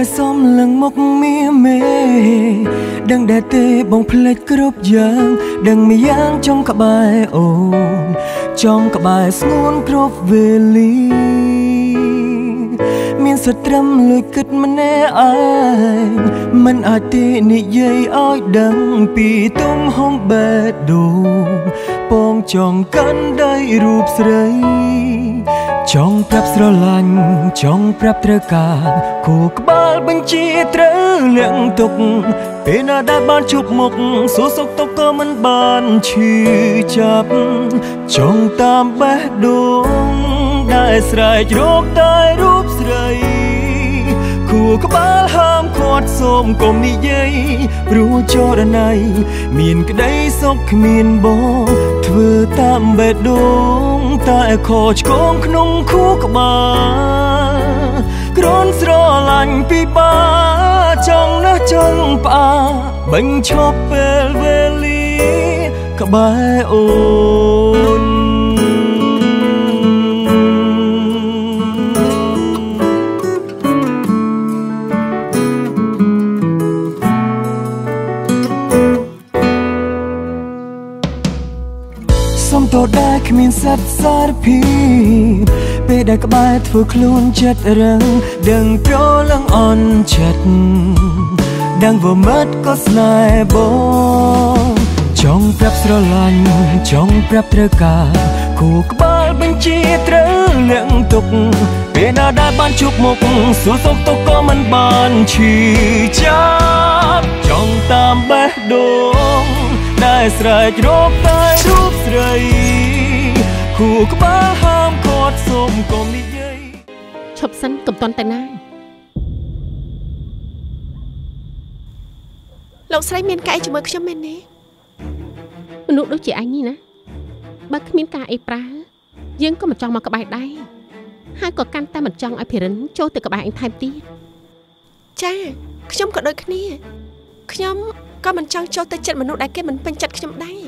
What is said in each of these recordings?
ដែលសំលឹងមុខមៀមេដឹងដែលទេបងភ្លេចគ្រប់យ៉ាងដឹងម្យ៉ាងចង់ក្បែរអូនចង់ក្បែរស្ងួនគ្រប់វេលាមានសត្រឹមលួចគិតម្នាក់ឯងមិនអាចទេនិយាយឲ្យដឹងពីទំហំបេះដូងពងចង់កាន់ដៃរូបស្រី ចង់ប្រាប់ស្រឡាញ់ចង់ប្រាប់ត្រូវការគូក្បាលបញ្ជាត្រូវលៀងទុកពេលណាដែលបានជួបមុខសួរសុខទុក្ខក៏មិនបានឈឺចាប់ចង់តាមបេះដូងដែលស្រែករកតែរូបស្រី គូក្បាលហាមឃាត់សូមកុំនិយាយព្រោះចរណៃមានក្តីសុខគ្មានបងធ្វើតាមបេះដូងតែខឆ្កងក្នុងខួរក្បាលក្រនស្រឡាញ់ពីបាចង់ណាស់ចង់ផ្អាបញ្ឈប់ពេលវេលាក្បែរអូន មានសត្វសារពីពេលដែលក្បែរធ្វើខ្លួនចិត្តរឹងដឹងប្រលឹងអន់ចិត្តដឹងវមិតក៏ស្នេហ៍បងចង់ប្រាប់ស្រឡាញ់ចង់ប្រាប់ត្រូវការគូក្បាលបញ្ជាត្រូវលៀងទុកពេលណាដែលបានជួបមុខសួរសុខទុក្ខក៏មិនបានឈឺចាប់ចង់តាមបេះដូងដែលស្រែករកតែរូបស្រី គូក្បាលហាមគាត់សូមកុំនិយាយឈប់សិនកុំតន់តែណាលោកស្រីមានកាយជាមួយខ្ញុំមែនទេមនុស្សដូចជាអញនេះណាបើគ្មានការអីប្រើយើងក៏មិនចង់មកក្បែរដែរហើយក៏កាន់តែមិនចង់ឲ្យភិរិនចូលទៅក្បែរអញថែមទៀតចាខ្ញុំក៏ដូចគ្នាខ្ញុំក៏មិនចង់ចូលទៅចិត្តមនុស្សដែលគេមិនពេញចិត្តខ្ញុំដែរ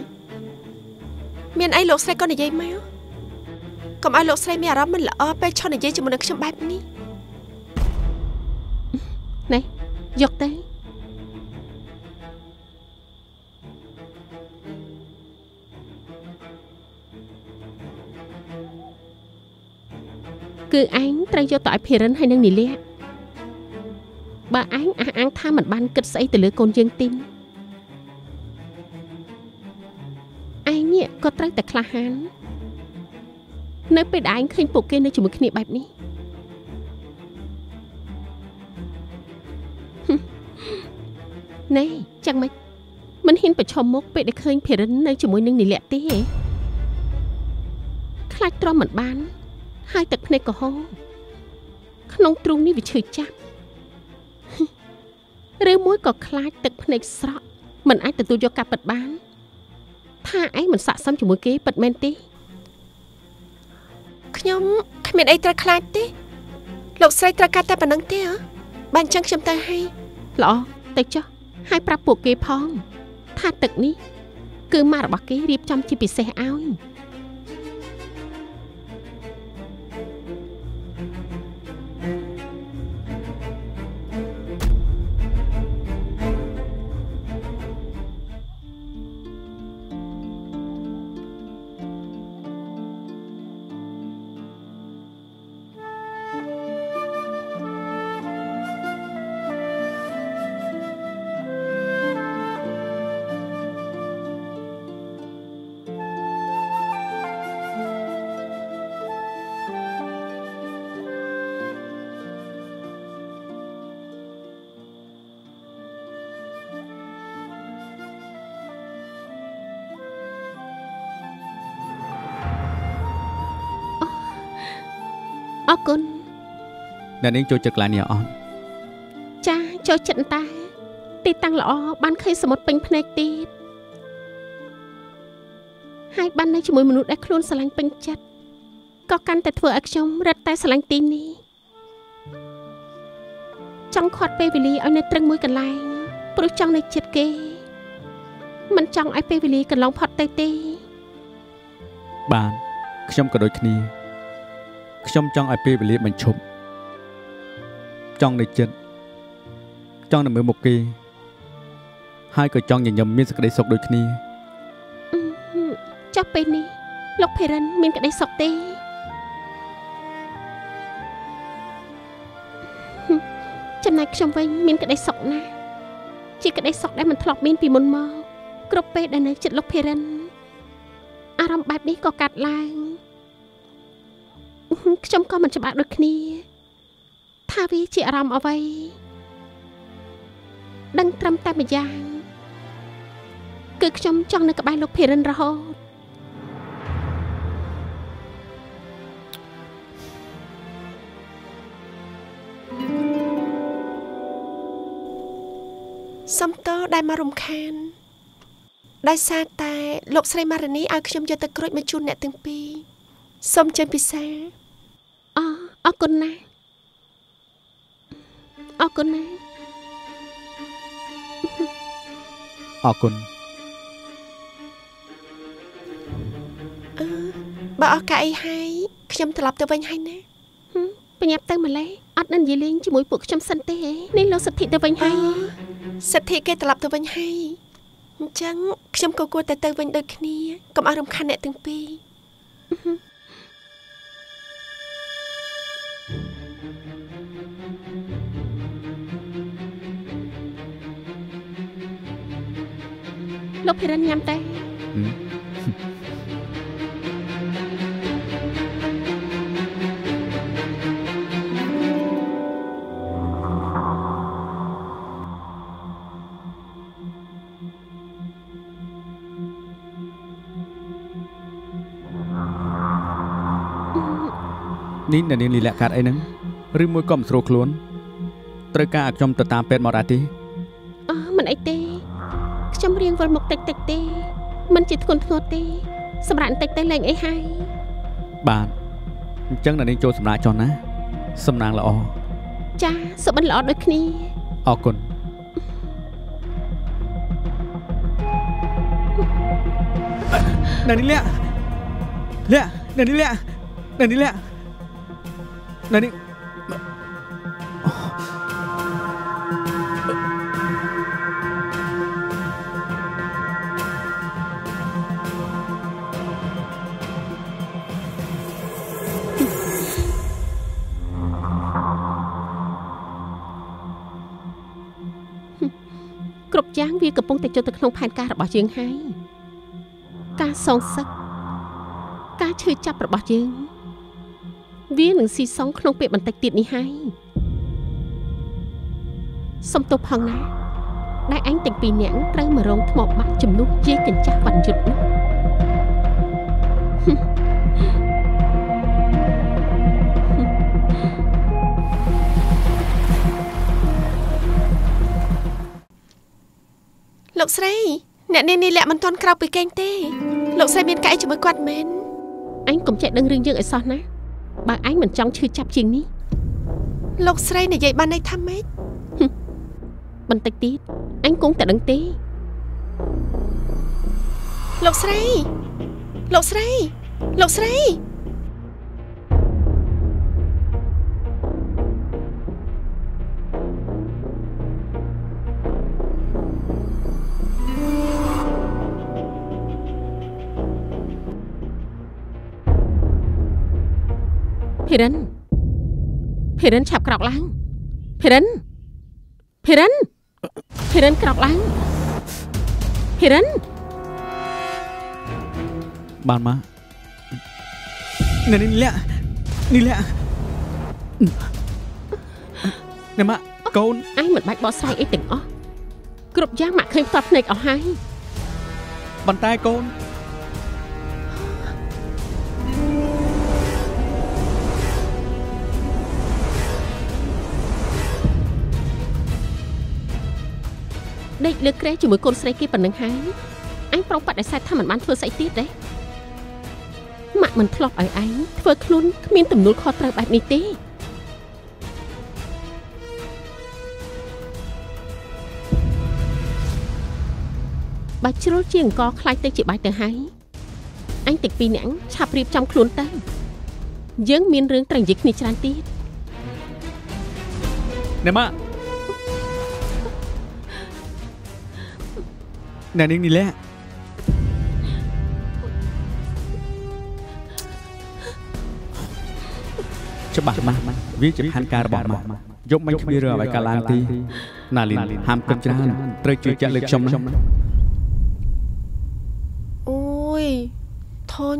មានអីលោកស្រីក៏និយាយមក កុំឲ្យលោកស្រីមានអារម្មណ៍មិនល្អពេលឈប់និយាយជាមួយនឹងខ្ញុំបែបនេះណែយកទៅគឺឯងត្រូវយកទៅឲ្យភិរិនហើយនឹងនីលាបើឯងអះអាងថាមិនបានគិតស្អីទៅលើកូនយើងទីនឯងនេះក៏ត្រូវតែក្លាហាន នៅពេលដែលឯងឃើញពួកគេនៅជាមួយគ្នាបែបនេះណែចាំមិនមិនហ៊ានប្រឈមមុខពេលដែលឃើញភិរិននៅជាមួយនឹងនីលៈទេខ្លាចទ្រាំមិនបាន ហើយទឹកភ្នែកក៏ហូរក្នុងទ្រូងនេះវាឈឺចាប់ឬមួយក៏ខ្លាចទឹកភ្នែកស្រក់មិនអាចទទួលយកការពិតបាន ថាឯងមិនស័ក្តិសមជាមួយគេពិតមែនទេ ខ្ញុំគ្មានអីត្រូវខ្លាចទេលោកស្រីត្រូវការតែប៉ុណ្្នឹងទេហ៎បានចឹងខ្ញុំទៅឲ្យល្អទៅចុះហើយប្រាប់ពួកគេផង ថាទឹកនេះ គឺម៉ារបស់គេរៀបចំជាពិសេសឲ្យ អរគុណអ្នកនាងចូលចិត្តកន្លែងនេះអត់ចាចូលចិត្តតាទីតាំងល្អបានឃើញសមុទ្រពេញភ្នែកទៀតហើយបាននៅជាមួយមនុស្សដែលខ្លួនស្រឡាញ់ពេញចិត្តក៏កាន់តែធ្វើឲ្យខ្ញុំរឹតតែស្រឡាញ់ទីនេះចង់ខាត់ពេលវេលាឲ្យនៅត្រឹងមួយកន្លែងព្រោះចង់នៅចិត្តគេ មិនចង់ឲ្យពេលវេលាកន្លងផុតទៅទេ បានខ្ញុំក៏ដូចគ្នា ខ្ញុំចង់ឲ្យពេលវេលាបញ្ឈប់ចង់នៅចិត្តចង់នៅមើលមុខគេ ហើយក៏ចង់ញញឹមមានសេចក្តីសុខដូចគ្នាចុះពេលនេះលោកភេរិនមានក្តីសុខទេហឹមចំណែកខ្ញុំវិញមានក្តីសុខណាស់ជាក្តីសុខដែលមិនធ្លាប់មានពីមុនមកគ្រប់ពេលដែលនៅជិតលោកភេរិនអារម្មណ៍បែបនេះក៏កាត់ឡើងហឹម ខ្ញុំក៏មិនច្បាស់ដូចគ្នា ថាវាជាអារម្មណ៍អ្វីដឹងត្រឹមតែម្យ៉ាងគឺខ្ញុំចង់នៅក្បែរលោកភេរិនរហូតសំតរដែលមករំខានដោយសារតែលោកស្រីម៉ារ៉ានីឲ្យខ្ញុំយកទៅក្រូចមកជូនអ្នកទាំងពីរសូមចេញពិសា អរអរគុណណាស់អរគុណណាស់អរគុណបើអស់កាអីហើយខ្ញុំត្រឡប់ទៅវិញហើយណាបញ្ញាប់ទៅម្លេះអត់នឹងនិយាយលេងជាមួយពួកខ្ញុំសិនទេនេះលោកសិទ្ធិទៅវិញហើយសិទ្ធិគេត្រឡប់ទៅវិញហើយអញ្ចឹងខ្ញុំក៏គួរតែទៅវិញដូចគ្នាកុំឲ្យរំខានអ្នកទាំងពីរ លោកភិរិនញ៉ាំទេហឹមនេះអ្នកនាងលីលាក់កាត់អីហ្នឹងឬមួយក៏មិនស្រួលខ្លួនត្រូវការឲ្យខ្ញុំទៅតាមពេទ្យមកដែរទេអឺមិនអីទេ ខ្ញុំរៀងវិលមុខតិចតិចទេមិនជាធ្ងន់ធ្ងរទេ សម្រាប់បន្តិចទៅលេងអីហើយបាទអញ្ចឹងអ្នកនាងចូលសម្រាប់ចុះណា សំណាងល្អចាសុបិនល្អដូចគ្នាអរគុណអ្នកនាងលាក់លាក់អ្នកនាងលាក់អ្នកនាងលាក់អ្នកនាង កំពុងតែចូលទៅក្នុងផែនការរបស់យើងហើយការសងសឹកការឈឺចាប់របស់យើង វានឹងស៊ីសងក្នុងពេលបន្តិចទៀតនេះហើយសំទោសផងណាដែលអញទាំងពីរនាក់ត្រូវមករងថ្មបាក់ជំនួសជាកញ្ចាស់បញ្យុទ្ធនោះ លោកស្រី អ្នកនាងនេះលាក់មិនទាន់ក្រោកពីគេងទេលោកស្រីមានកៅអីជាមួយគាត់មែនអញកុំចេះដឹងរឿងយើងឲ្យសោះណាបើអញមិនចង់ឈឺចាប់ជាងនេះលោកស្រីនិយាយបានន័យថាម៉េចបន្តិចទៀតអញគង់តែដឹងទេលោកស្រីលោកស្រីលោកស្រី ភេរិនភេរិនឆាប់ក្រោកឡើងភេរិនភេរិនភេរិនក្រោកឡើងភេរិនបានមកអ្នកនាងលាក់នេះលាក់អ្នកម៉ាក់កូនអញមិនបាច់បកស្រាយអីទាំងអស់គ្រប់យ៉ាងម៉ាក់ឃើញផ្ទាល់ភ្នែកអស់ហើយបន្តែកូន ដេកលើគ្រែជាមួយកូនស្រីគេប៉ុណ្្នឹងហើយអញប្រុងបដិសេធថាមិនបានធ្វើស្អីទៀតទេម៉ាក់មិនធ្លាប់ឲ្យឯងធ្វើខ្លួនគ្មានទំនួលខុសត្រូវបែបនេះទេបើជ្រុលជាអង្គខ្លាចទៅជាបាយទៅហើយអញទាំងពីរនាក់ឆាប់រៀបចំខ្លួនទៅយើងមានរឿងត្រូវនិយាយគ្នាច្រើនទៀតអ្នកម៉ាក់ អ្នកនាងនីលាក់ច្បាស់ច្បាស់វាជាផែនការរបស់ម៉ាក់យកមិនគ្មានរឿងអ្វីកើតឡើងទេណាលីនហាមគិតច្រើនត្រូវជួយចាក់លើខ្ញុំណាអូយធុញ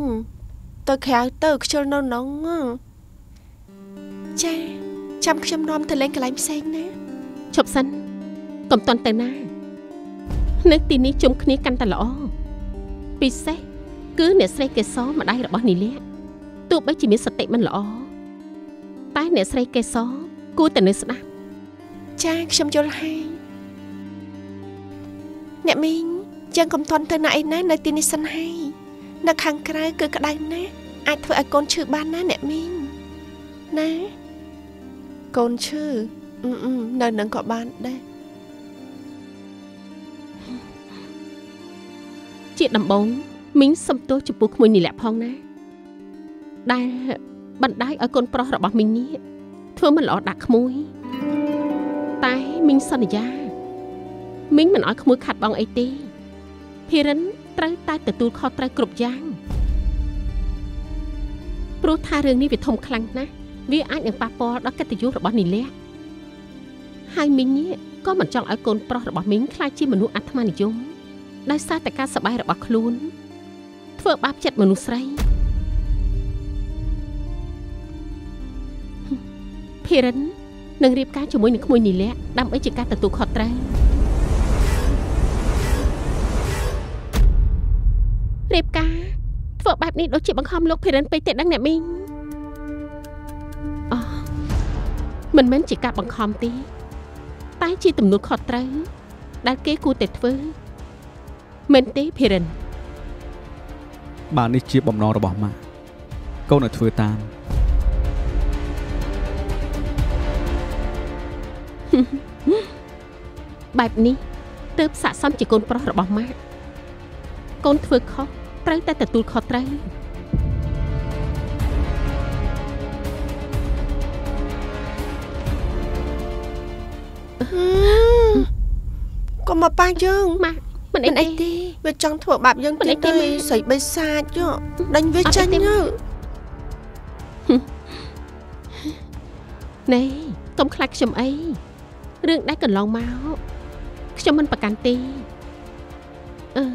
ទៅក្រៅទៅខ្ជិលនៅនងចាចាំខ្ញុំនាំទៅលេងកន្លែងផ្សេងណាឈប់សិនកុំតន់ទៅណា នៅទីនេះជុំគ្នាកាន់តែល្អពិសេសគឺអ្នកស្រីកេសរម្ដាយរបស់នីលាទោះបីជាមានសតិមិនល្អតែអ្នកស្រីកេសរគួរតែនៅស្ដាប់ចាខ្ញុំយល់ហើយអ្នកមីងយ៉ាងកំតន់ទៅណាអីណានៅទីនេះសិនហើយនៅខាងក្រៅគឺក្តៅណាស់អាចធ្វើឲ្យកូនឈឺបានណាអ្នកមីងណាកូនឈឺអឺអឺនៅនឹងក៏បានដែរ ជាដំបូងមីងសុំទោសចំពោះក្មួយនីលៈផងណាដែលបណ្ដាយឲ្យកូនប្រុសរបស់មីងនេះធ្វើមិនល្អដាក់ក្មួយ តែមីងសន្យាមីងមិនឲ្យក្មួយខាត់បងអីទេភីរិនត្រូវតែទទួលខុសត្រូវគ្រប់យ៉ាងព្រោះថារឿងនេះវាធំខ្លាំងណាស់វាអាចនឹងប៉ះពាល់ដល់កិត្តិយសរបស់នីលៈហើយមីងនេះក៏មិនចង់ឲ្យកូនប្រុសរបស់មីងខ្លាចជាមនុស្សអាត្មានិយម ដោយសារតែការសប្បាយរបស់ខ្លួន ធ្វើបាបចិត្តមនុស្សស្រីភីរិននឹងរៀបការជាមួយនឹងក្មួយនីលៈដើម្បីជាការទទួលខុសត្រូវរៀបការធ្វើបែបនេះដូចជាបង្ខំលោកភីរិនពេកទេដឹងអ្នកមីងអូមិនមែនជាការបង្ខំទេតែជាទំនួលខុសត្រូវដែលគេគួរតែធ្វើ មែនទេភីរិនបាទនេះជាបំណងរបស់ម៉ាក់កូនឲ្យធ្វើតាមបែបនេះទើបស័ក្តិសមជាកូនប្រុសរបស់ម៉ាក់កូនធ្វើខុសត្រូវតែទទួលខុសត្រូវកុំមកប៉ះយើងម៉ាក់ មិនអីមិនអីទេទេវាចង់ធ្វើបាបយើងមិនអីទៀតទេទៅម៉ែស្រីបិសាចយោដេញវាអត់អីចេញទេទៅណែកុំខ្លាចខ្ញុំអីរឿងដែលកន្លងមកខ្ញុំមិនប្រកាន់ទេអឺ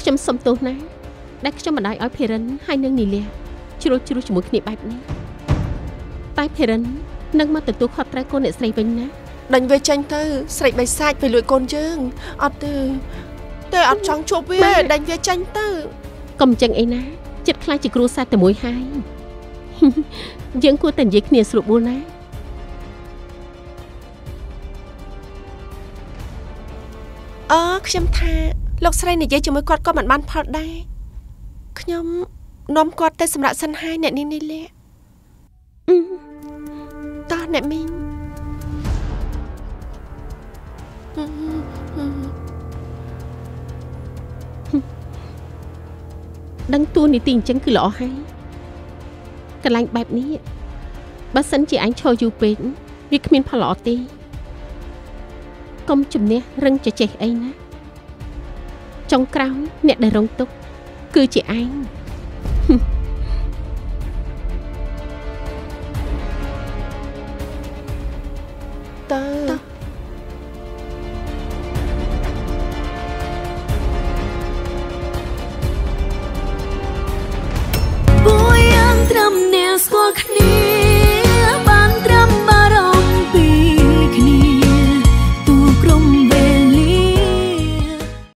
ខ្ញុំសុំទោសណាដែលខ្ញុំមិនដាយឲ្យភេរិនហើយនឹងនីលាជ្រុលជ្រុះជាមួយគ្នាបែបនេះតែភេរិននឹងមកទទួលខុសត្រូវកូនអ្នកស្រីវិញណា ដេញវាចេញទៅ ស្រីបិសាចវាលួចកូនយើងអត់ទេតែអត់ចង់ជួបវាម៉ែដេញវាចេញទៅកុំចឹងអីណាចិត្តខ្លាចជាគ្រួសារតែមួយហើយយើងគួរតែនិយាយគ្នាស្រួលបួលណាអឺខ្ញុំថាលោកស្រីនិយាយជាមួយគាត់ក៏មិនបានផលដែរខ្ញុំនាំគាត់ទៅសម្រាប់សិនហើយអ្នកនាងនេះលាក់អឺតោះអ្នកមីង ដឹងតួនីតិអញ្ចឹងគឺល្អហើយកន្លែងបែបនេះបើសិនជាអញឈរយូរពេកវាគ្មានផលល្អទេកុំជំនះរឹងចចេះអីណាចុងក្រោយអ្នកដែលរងទុកគឺជាឯង